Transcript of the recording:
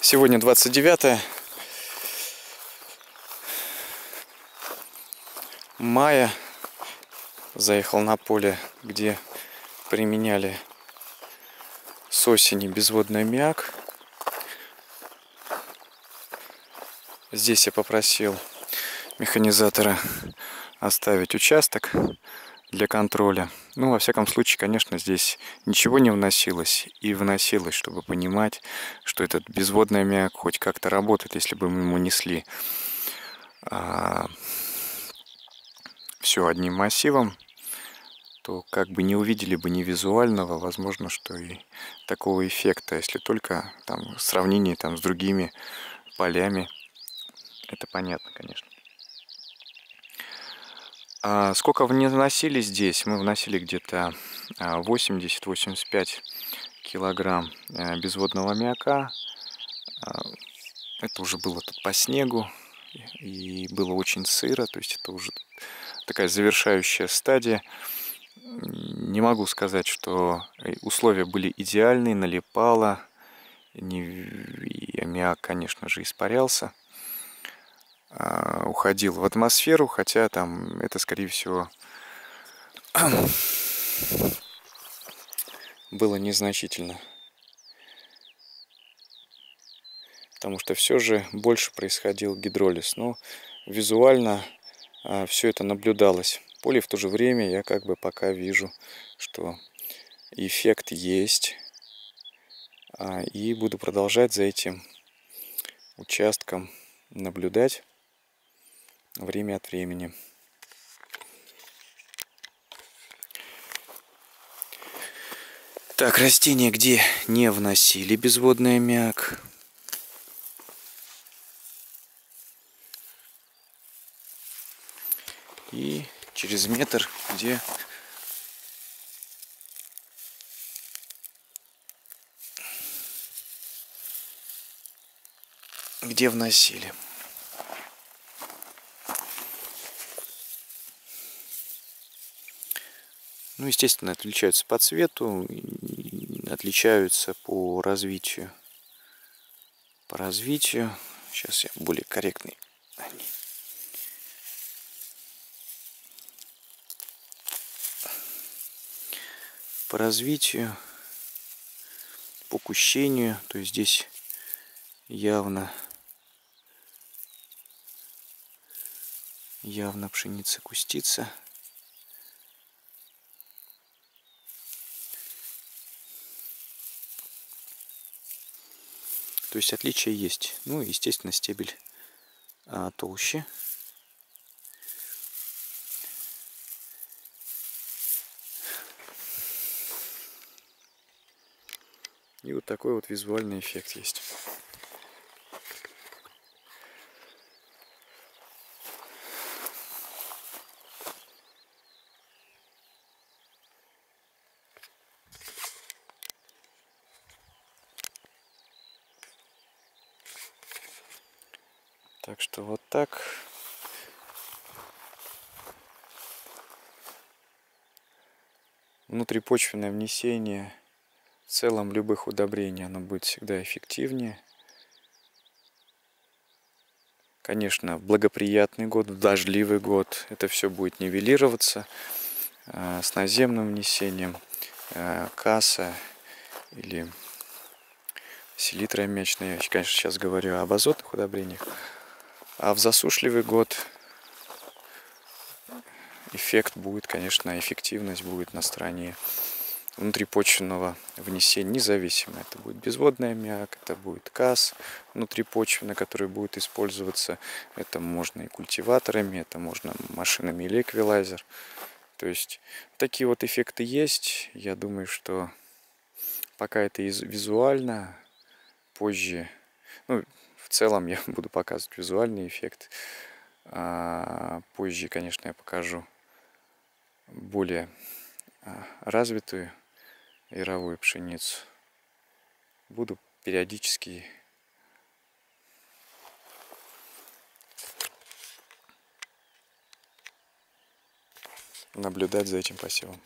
Сегодня 29 мая. Заехал на поле, где применяли с осени безводный аммиак. Здесь я попросил механизатора оставить участок для контроля. Ну, во всяком случае, конечно, здесь ничего не вносилось. И вносилось, чтобы понимать, что этот безводный аммиак хоть как-то работает, если бы мы ему несли а, все одним массивом, то как бы не увидели бы ни визуального, возможно, что и такого эффекта, если только там в сравнении там, с другими полями. Это понятно, конечно. А сколько вносили здесь? Мы вносили где-то 80-85 а, килограмм э, безводного аммиака. А, это уже было тут по снегу и было очень сыро, то есть это уже такая завершающая стадия. Не могу сказать, что условия были идеальные, налипало, и аммиак, конечно же, испарялся. А, уходил в атмосферу, хотя там это, скорее всего, было незначительно. Потому что все же больше происходил гидролиз. Но визуально а, все это наблюдалось. Поле в то же время я как бы пока вижу, что эффект есть. А, и буду продолжать за этим участком наблюдать время от времени. Так, растения, где не вносили безводный аммиак. И через метр, где где вносили. Ну, естественно, отличаются по цвету, отличаются по развитию. По развитию. Сейчас я более корректный. По развитию, по кущению, то есть здесь явно явно пшеница кустится. То есть отличия есть. Ну, естественно, стебель а, толще. И вот такой вот визуальный эффект есть. Так что вот так. Внутрипочвенное внесение в целом любых удобрений, оно будет всегда эффективнее. Конечно, в благоприятный год, в дождливый год это все будет нивелироваться э, с наземным внесением э, касса или селитра мячная. Я, конечно, сейчас говорю об азотных удобрениях. А в засушливый год эффект будет, конечно, эффективность будет на стороне внутрипочвенного внесения, независимо. Это будет безводный аммиак, это будет КАС внутрипочвенный, который будет использоваться. Это можно и культиваторами, это можно машинами или эквилайзер. То есть такие вот эффекты есть. Я думаю, что пока это визуально, позже, ну, в целом я буду показывать визуальный эффект. А позже, конечно, я покажу более а, развитую яровую пшеницу. Буду периодически наблюдать за этим посевом.